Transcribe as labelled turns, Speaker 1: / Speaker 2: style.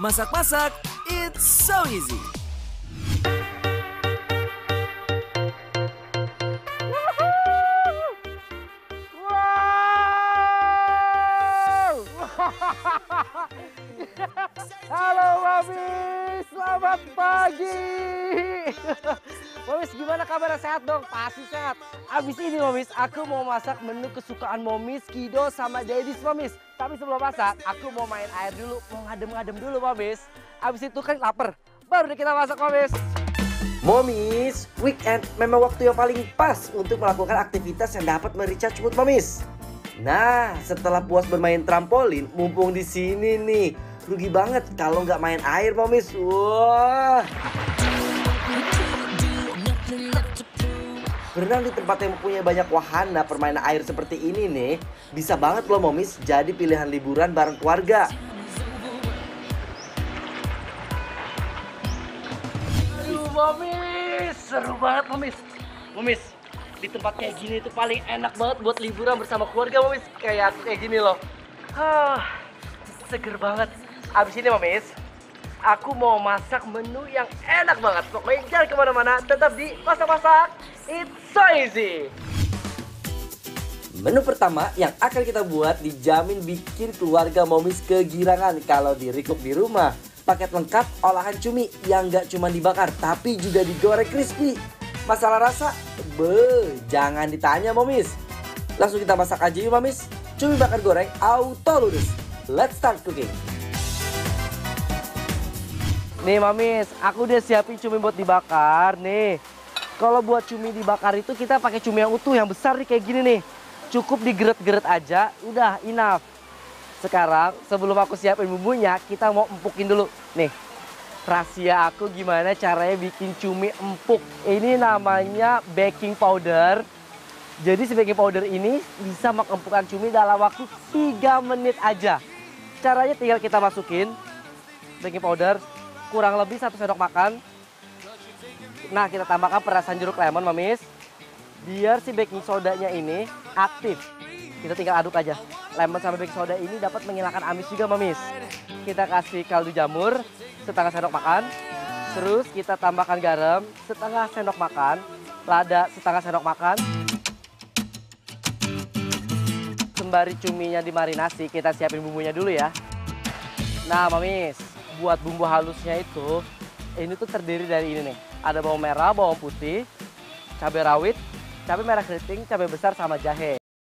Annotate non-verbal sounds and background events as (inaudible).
Speaker 1: Masak-masak, it's so easy. (laughs)
Speaker 2: Halo Mami, selamat pagi. (laughs) Momis gimana kabar sehat dong? Pasti sehat. Abis ini Momis, aku mau masak menu kesukaan Momis, Kido sama Dedis Momis. Tapi sebelum masak, aku mau main air dulu, mau ngadem-ngadem dulu Momis. Abis itu kan lapar, baru deh kita masak Momis. Momis, weekend memang waktu yang paling pas untuk melakukan aktivitas yang dapat merecharge mood Momis. Nah, setelah puas bermain trampolin, mumpung di sini nih, rugi banget kalau nggak main air, Momis. Wah. Berenang di tempat yang mempunyai banyak wahana permainan air seperti ini nih, bisa banget loh, Momis, jadi pilihan liburan bareng keluarga. Aduh, Momis, seru banget, Momis. Momis, di tempat kayak gini itu paling enak banget buat liburan bersama keluarga, Momis. Kayak kayak gini loh. Hah, seger banget. Abis ini, Momis, aku mau masak menu yang enak banget. Pokoknya jangan ke mana-mana, tetap di masak-masak. It's so easy. Menu pertama yang akan kita buat dijamin bikin keluarga momis kegirangan kalau di Recook di rumah. Paket lengkap olahan cumi yang nggak cuma dibakar tapi juga digoreng crispy. Masalah rasa, be, jangan ditanya momis. Langsung kita masak aja yuk momis. Cumi bakar goreng auto ludes. Let's start cooking. Nih mamis, aku udah siapin cumi buat dibakar. Nih, kalau buat cumi dibakar itu kita pakai cumi yang utuh, yang besar nih kayak gini nih. Cukup digeret-geret aja, udah enough. Sekarang sebelum aku siapin bumbunya, kita mau empukin dulu. Nih, rahasia aku gimana caranya bikin cumi empuk. Ini namanya baking powder. Jadi si baking powder ini bisa mengempukkan cumi dalam waktu 3 menit aja. Caranya tinggal kita masukin baking powder kurang lebih satu sendok makan. Nah, kita tambahkan perasan jeruk lemon, Mamis. Biar si baking sodanya ini aktif. Kita tinggal aduk aja. Lemon sama baking soda ini dapat menghilangkan amis juga, Mamis. Kita kasih kaldu jamur setengah sendok makan. Terus kita tambahkan garam setengah sendok makan. Lada setengah sendok makan. Sembari cuminya dimarinasi, kita siapin bumbunya dulu ya. Nah, Mamis, buat bumbu halusnya itu ini tuh terdiri dari ini nih. Ada bawang merah, bawang putih, cabai rawit, cabai merah keriting, cabai besar sama jahe.